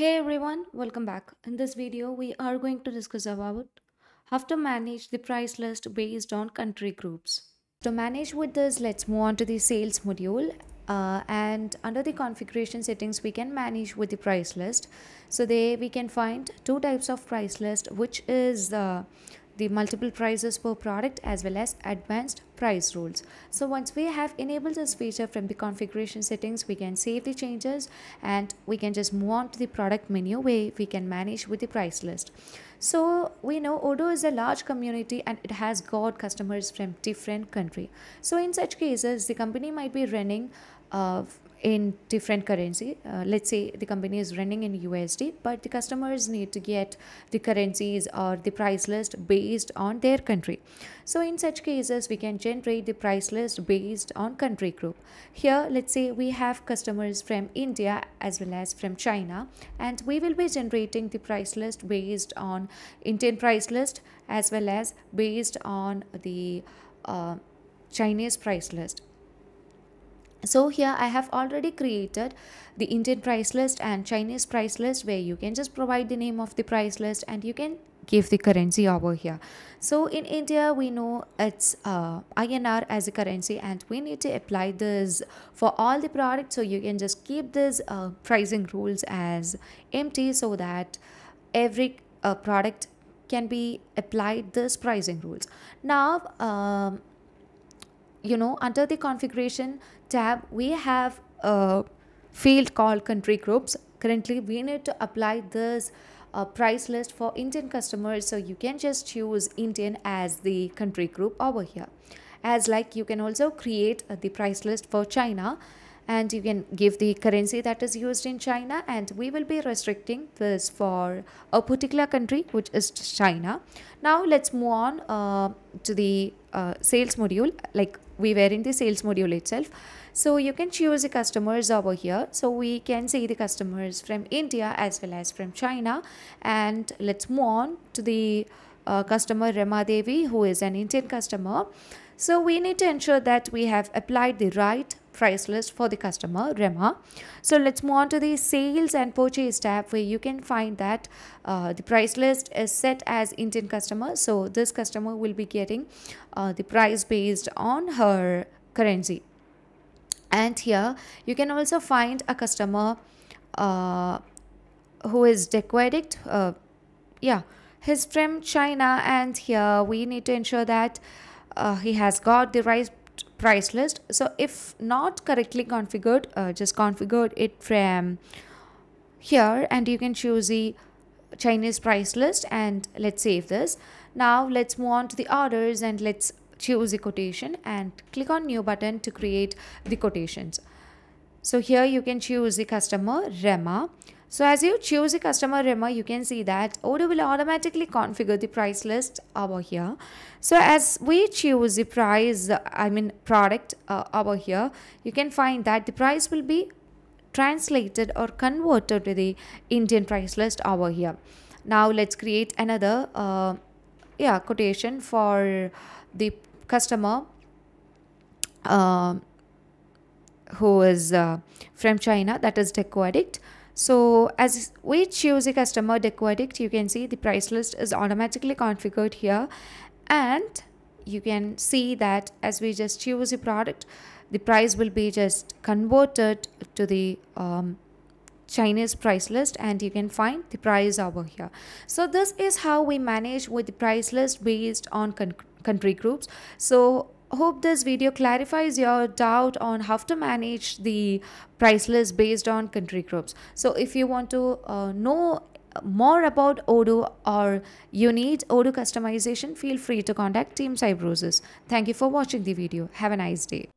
Hey everyone, welcome back. In this video, we are going to discuss about how to manage the price list based on country groups. To manage with this, let's move on to the sales module. Uh, and under the configuration settings, we can manage with the price list. So there we can find two types of price list, which is uh, the multiple prices per product as well as advanced price rules. So once we have enabled this feature from the configuration settings, we can save the changes and we can just move on to the product menu where we can manage with the price list. So we know Odoo is a large community and it has got customers from different country. So in such cases, the company might be running uh, in different currency. Uh, let's say the company is running in usd but the customers need to get the currencies or the price list based on their country. So in such cases we can generate the price list based on country group. Here let's say we have customers from india as well as from china and we will be generating the price list based on indian price list as well as based on the uh, chinese price list so here i have already created the indian price list and chinese price list where you can just provide the name of the price list and you can give the currency over here. So in india we know it's uh, inr as a currency and we need to apply this for all the products. So you can just keep this uh, pricing rules as empty so that every uh, product can be applied this pricing rules. Now um, you know under the configuration tab we have a field called country groups. Currently we need to apply this uh, price list for indian customers. So you can just choose indian as the country group over here. As like you can also create uh, the price list for china and you can give the currency that is used in China and we will be restricting this for a particular country which is China. Now let's move on uh, to the uh, sales module like we were in the sales module itself. So you can choose the customers over here. So we can see the customers from India as well as from China and let's move on to the uh, customer Rama Devi who is an Indian customer. So we need to ensure that we have applied the right price list for the customer Rema. So let's move on to the sales and purchase tab where you can find that uh, the price list is set as Indian customer. So this customer will be getting uh, the price based on her currency. And here you can also find a customer uh, who is Deco addict. Uh, yeah, he's from China and here we need to ensure that uh, he has got the right price list. So if not correctly configured uh, just configure it from here and you can choose the Chinese price list and let's save this. Now let's move on to the orders and let's choose the quotation and click on new button to create the quotations. So here you can choose the customer Rema so as you choose a customer Rema, you can see that Odoo will automatically configure the price list over here. So as we choose the price, I mean product uh, over here, you can find that the price will be translated or converted to the Indian price list over here. Now let's create another uh, yeah quotation for the customer uh, who is uh, from China that is Deco Addict. So as we choose a customer Deco Addict, you can see the price list is automatically configured here and you can see that as we just choose a product, the price will be just converted to the um, Chinese price list and you can find the price over here. So this is how we manage with the price list based on country groups. So hope this video clarifies your doubt on how to manage the price list based on country groups so if you want to uh, know more about Odoo or you need Odoo customization, feel free to contact Team Cybrosys. Thank you for watching the video. Have a nice day.